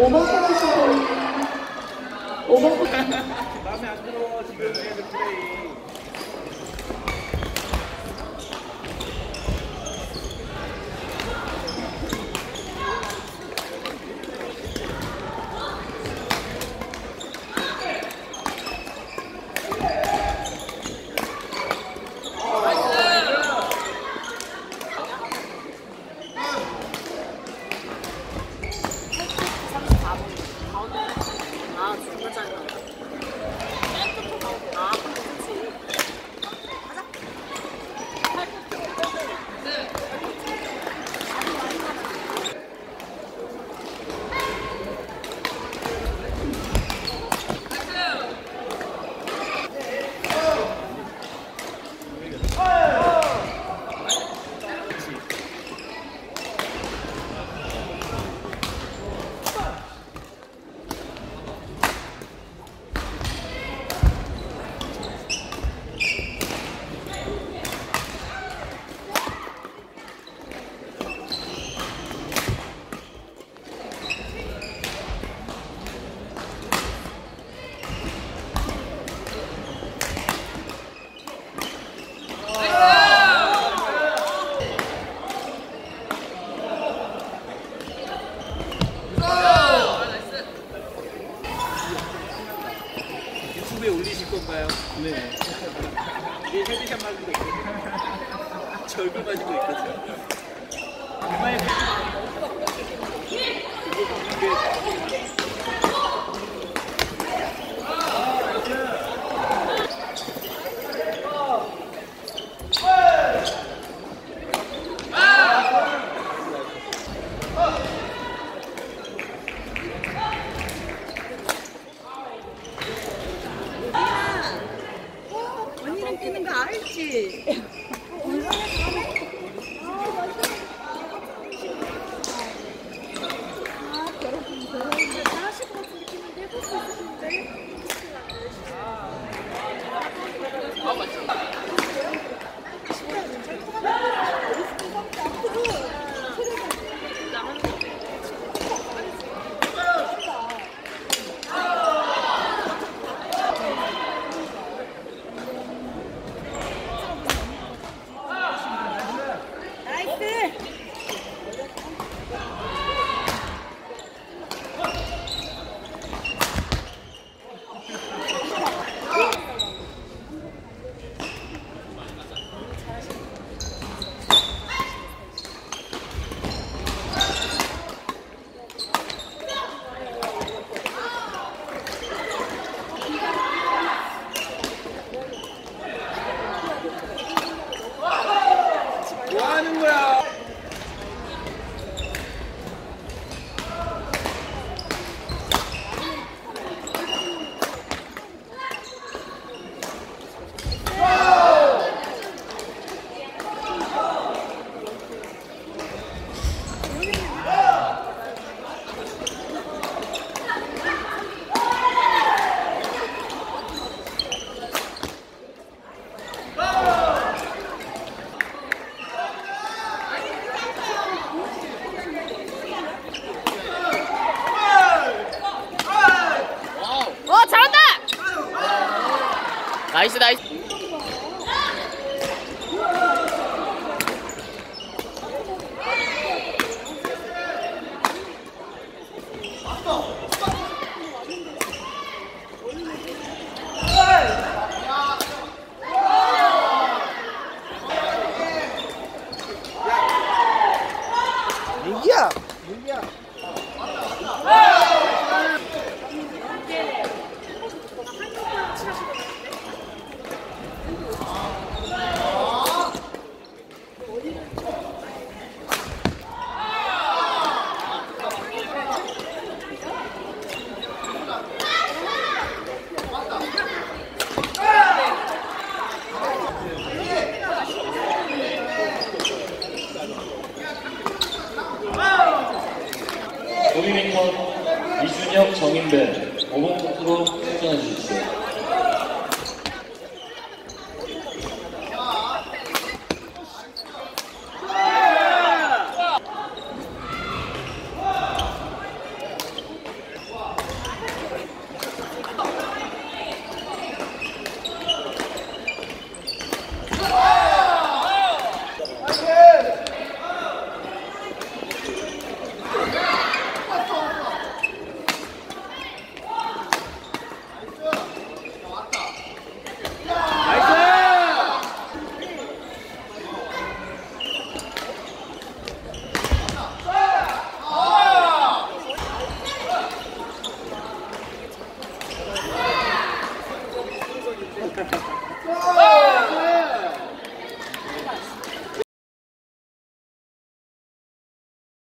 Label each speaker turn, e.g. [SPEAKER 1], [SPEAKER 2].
[SPEAKER 1] 오번 코트 선수 오번 코트
[SPEAKER 2] 마음에 안 들어 지금 유튜브에 올리실 건가요? 네. 이게 헤드샷 맞은 거 있거든요. 저 얼굴 가지고 있거든요. 엄마의
[SPEAKER 3] 언 nice, nice. 도미민턴
[SPEAKER 2] 이준혁 정인배
[SPEAKER 3] 5번 코트로
[SPEAKER 4] 출전해 주십시오.